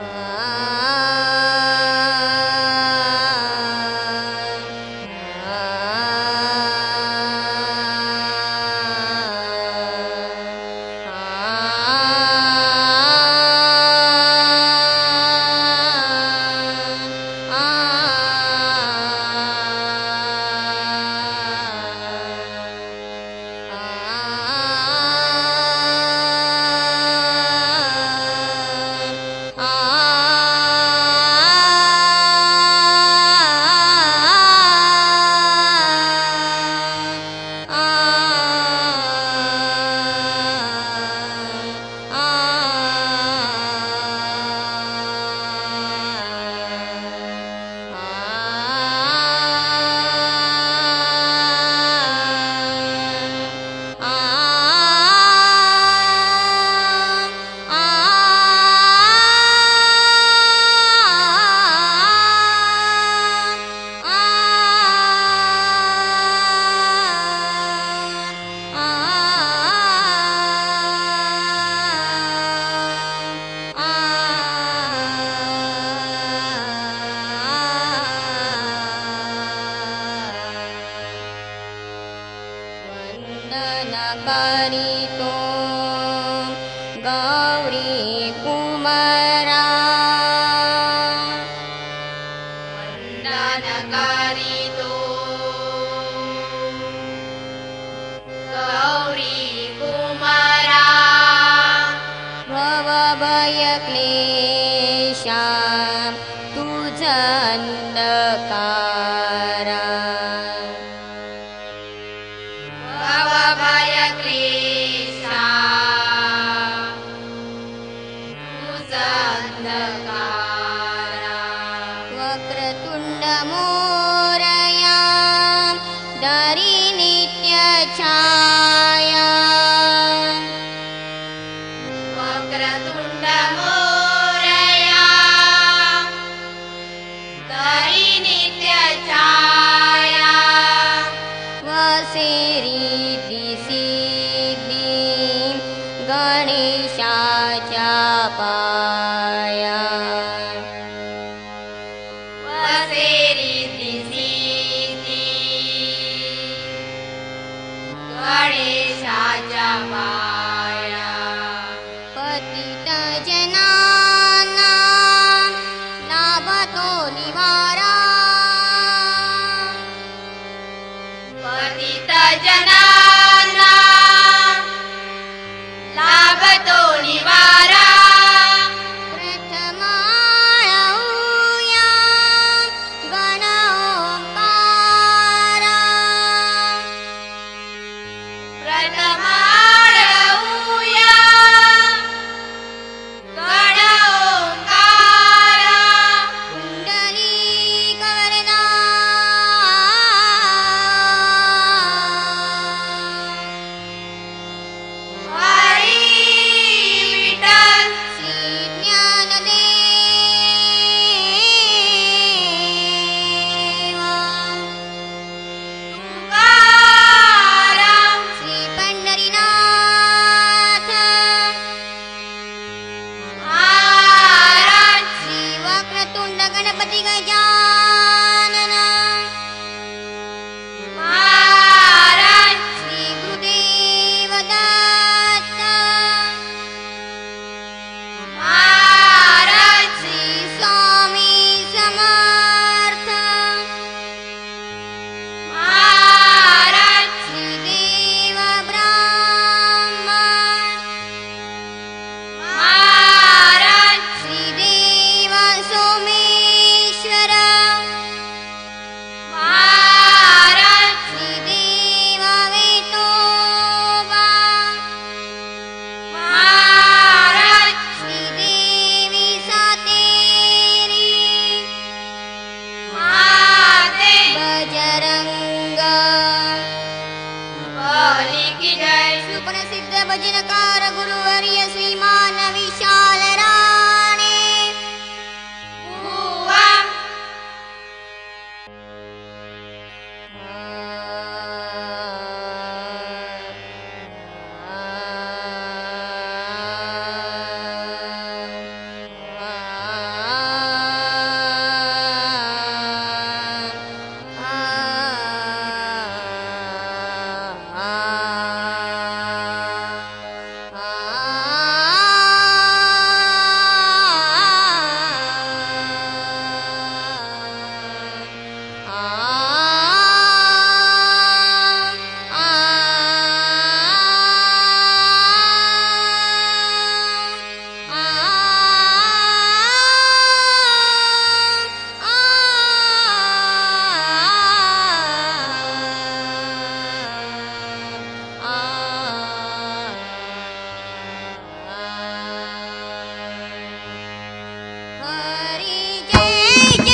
uh,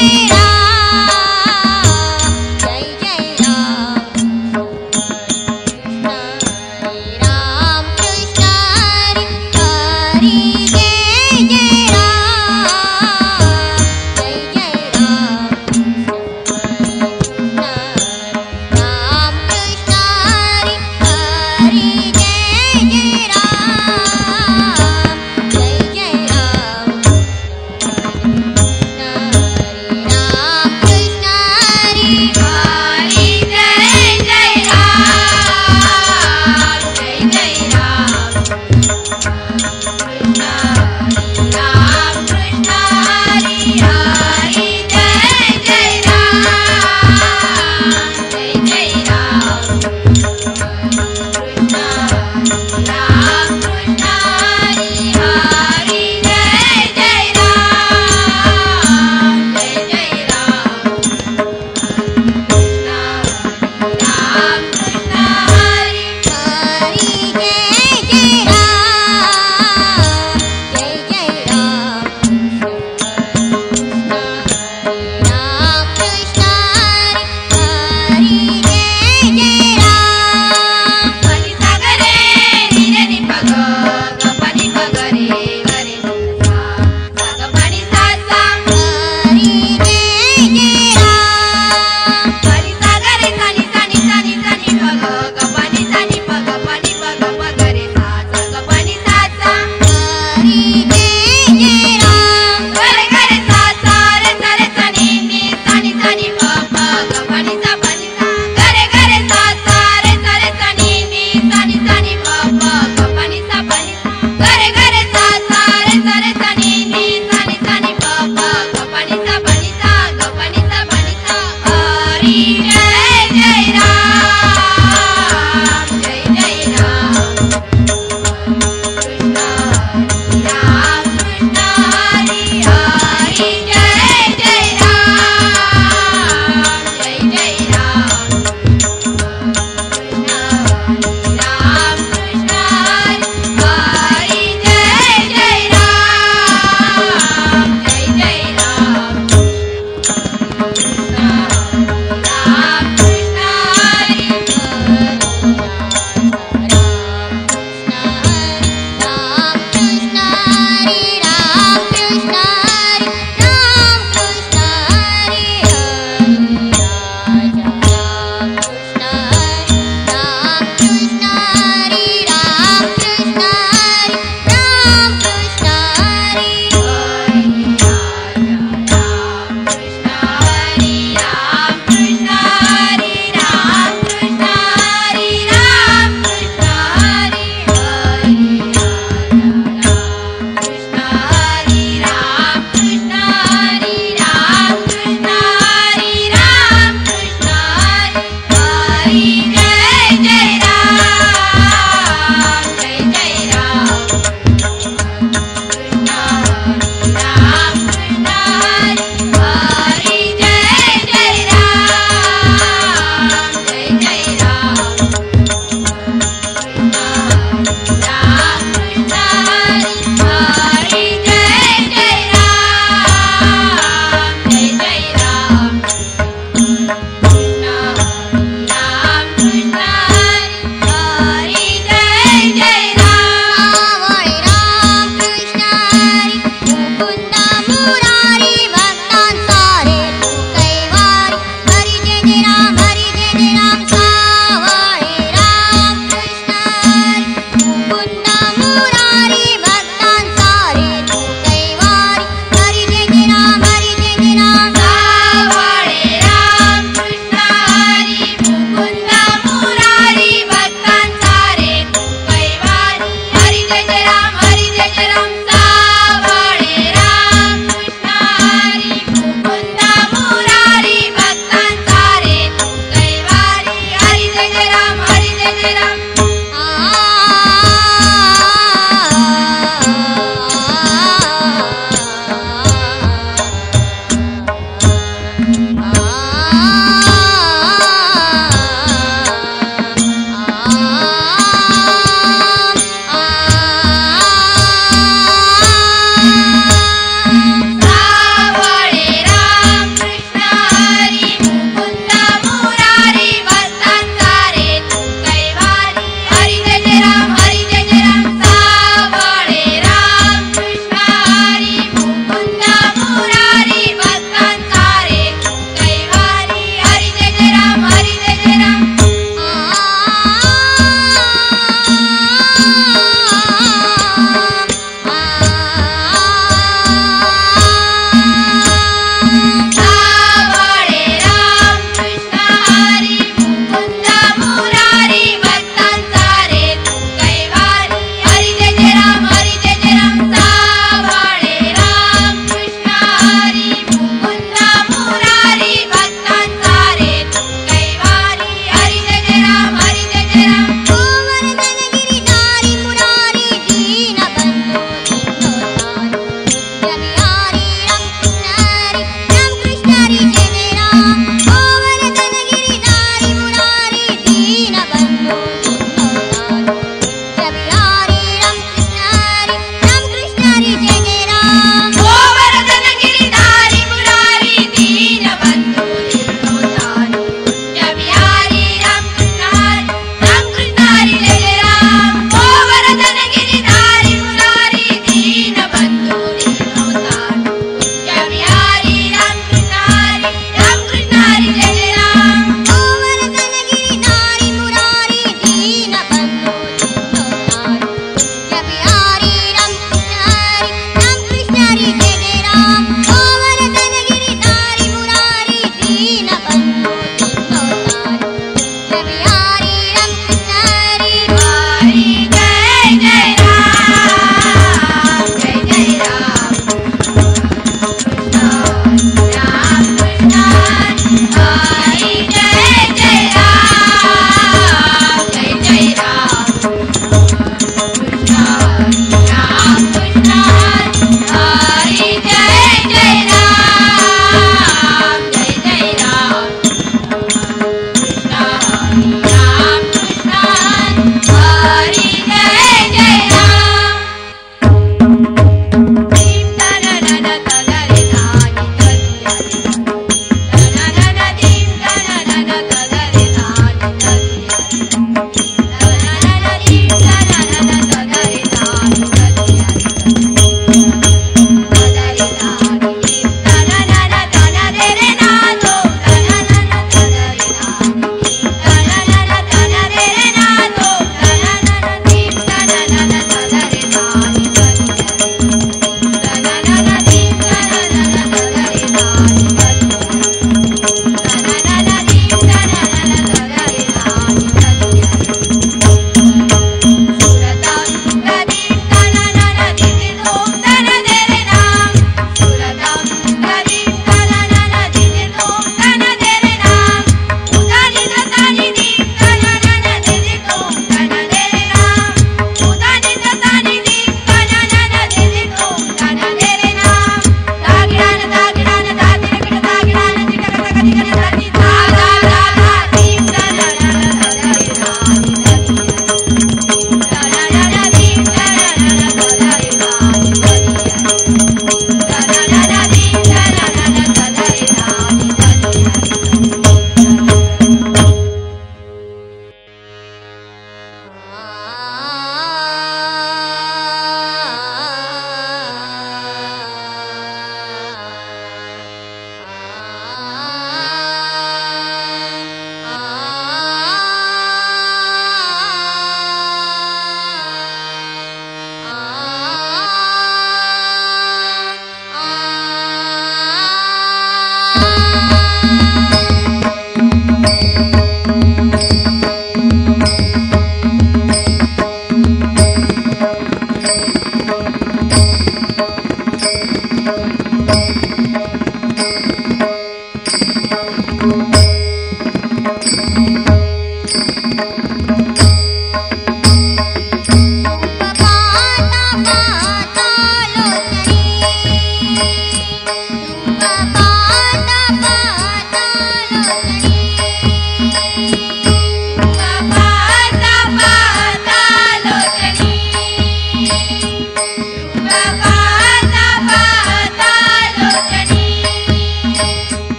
me.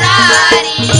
da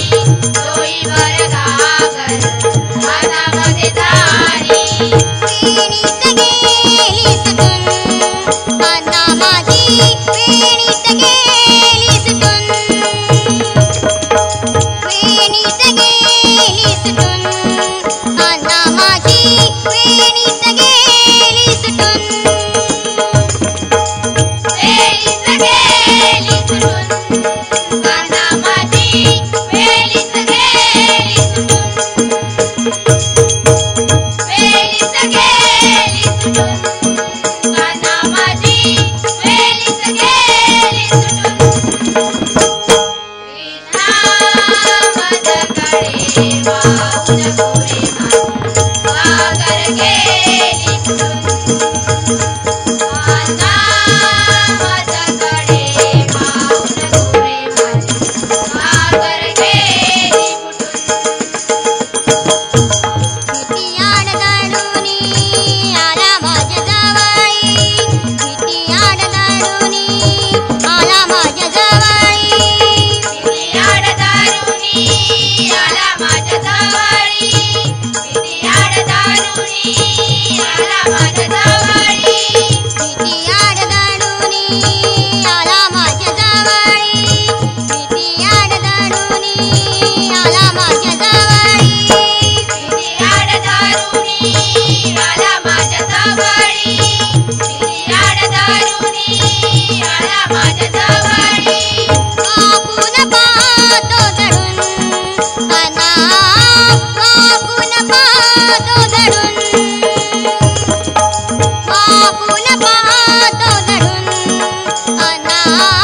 Ah!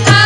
Bye.